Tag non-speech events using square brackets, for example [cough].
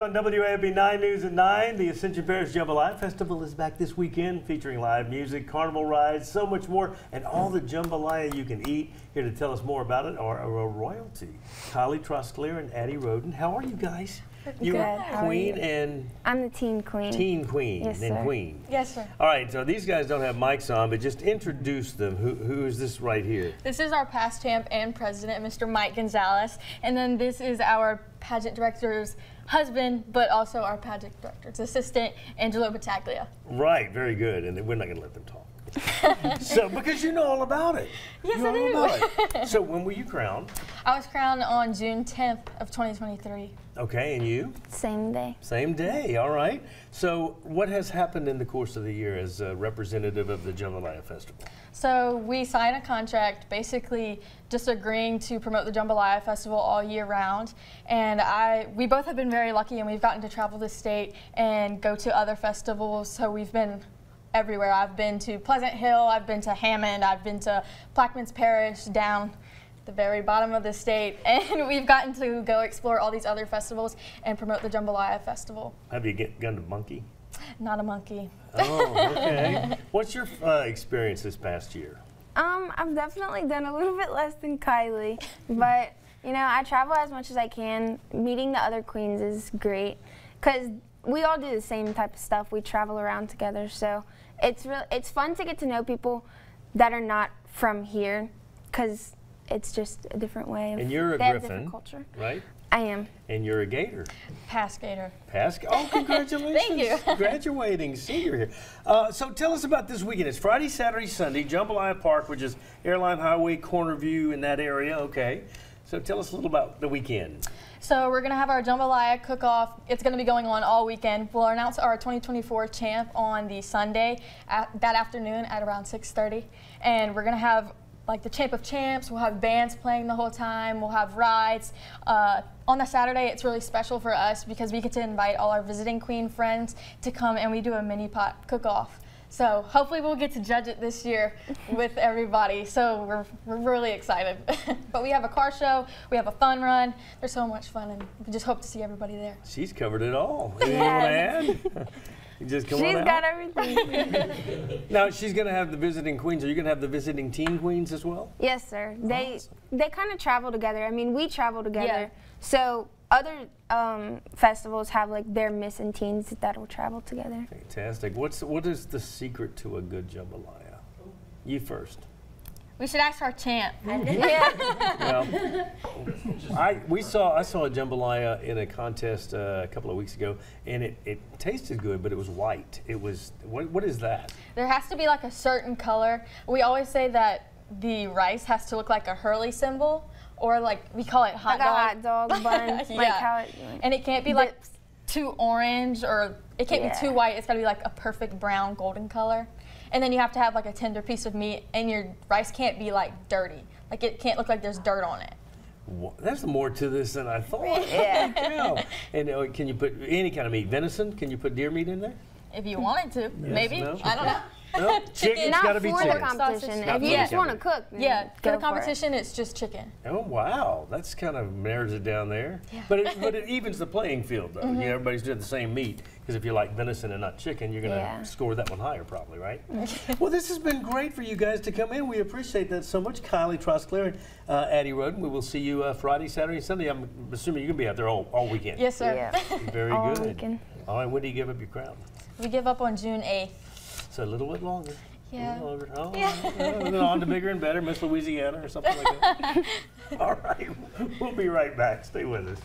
On WAFB 9 News at 9, the Ascension Parish Jambalaya Festival is back this weekend featuring live music, carnival rides, so much more, and all the jambalaya you can eat. Here to tell us more about it are a royalty. Kylie Trosclair and Addie Rodan. How are you guys? You Good. are How are queen you? and I'm the teen queen. teen queen Yes, and sir. queen. Yes, sir. All right, so these guys don't have mics on, but just introduce them. Who, who is this right here? This is our past champ and president, Mr. Mike Gonzalez. And then this is our pageant director's husband, but also our pageant director's assistant, Angelo Battaglia. Right, very good. And we're not going to let them talk. [laughs] so, because you know all about it. Yes, you know I do. about it. [laughs] So, when were you crowned? I was crowned on June 10th of 2023. Okay, and you? Same day. Same day, all right. So, what has happened in the course of the year as a representative of the Jambalaya Festival? So we signed a contract basically just agreeing to promote the Jambalaya Festival all year round. And I, we both have been very lucky and we've gotten to travel the state and go to other festivals. So we've been everywhere. I've been to Pleasant Hill, I've been to Hammond, I've been to Plaquemines Parish down the very bottom of the state. [laughs] And we've gotten to go explore all these other festivals and promote the Jambalaya Festival. Have you get, gone to Monkey? Not a monkey. Oh, okay. [laughs] What's your uh, experience this past year? Um, I've definitely done a little bit less than Kylie, but you know, I travel as much as I can. Meeting the other queens is great because we all do the same type of stuff. We travel around together, so it's real. It's fun to get to know people that are not from here because it's just a different way of. And you're a they have Griffin, different culture. right? I am. And you're a Gator. Pass gator. Pass. Oh, [laughs] congratulations. Thank you. [laughs] Graduating senior here. Uh, so tell us about this weekend. It's Friday, Saturday, Sunday, Jambalaya Park, which is Airline Highway, Corner View in that area. Okay. So tell us a little about the weekend. So we're gonna have our jambalaya cook-off. It's gonna be going on all weekend. We'll announce our 2024 champ on the Sunday at, that afternoon at around 6:30, and we're gonna have like the champ of champs. We'll have bands playing the whole time. We'll have rides. Uh, on the Saturday, it's really special for us because we get to invite all our visiting queen friends to come and we do a mini pot cook-off. So hopefully we'll get to judge it this year with [laughs] everybody. So we're, we're really excited. [laughs] but we have a car show, we have a fun run. There's so much fun and we just hope to see everybody there. She's covered it all. Anything [laughs] you want to add? You just come She's on out. got everything. Now she's going to have the visiting queens. Are you going to have the visiting teen queens as well? Yes, sir. They Awesome. they kind of travel together. I mean, we travel together. Yeah. So other um, festivals have like their miss and teens that'll travel together. Fantastic. What's what is the secret to a good jambalaya? You first. We should ask our champ. [laughs] [laughs] Well, [laughs] I we saw I saw a jambalaya in a contest uh, a couple of weeks ago, and it, it tasted good, but it was white. It was what what is that? There has to be like a certain color. We always say that the rice has to look like a Hurley symbol or like we call it hot like dog. a hot dog [laughs] bun, like Yeah. how it. And it can't be like too orange or it can't Yeah. be too white. It's got to be like a perfect brown golden color. And then you have to have like a tender piece of meat and your rice can't be like dirty. Like it can't look like there's dirt on it. Wha- There's more to this than I thought. [laughs] Yeah. Yeah. And uh, can you put any kind of meat? Venison? Can you put deer meat in there? If you wanted to, maybe. no? I don't know. No. [laughs] Chicken's Not got for to be the chicken. competition. If for you the just want to competition. cook, then Yeah, for go the it. competition, it's just chicken. Oh wow, that's kind of narrows it down there. Yeah. But it, but [laughs] it evens the playing field though. Yeah, everybody's doing the same meat because if you like venison and not chicken, you're gonna Yeah. score that one higher probably, right? [laughs] well, this has been great for you guys to come in. We appreciate that so much, Kylie Trosclair and uh, Addie Rodan. We will see you uh, Friday, Saturday, Sunday. I'm assuming you're gonna be out there all, all weekend. Yes, sir. Yeah. Very All good. weekend. All right, when do you give up your crown? We give up on June 8th. A little bit longer. Yeah. longer. Oh, Yeah. then on to bigger and better, Miss Louisiana or something like that. [laughs] All right. We'll be right back. Stay with us.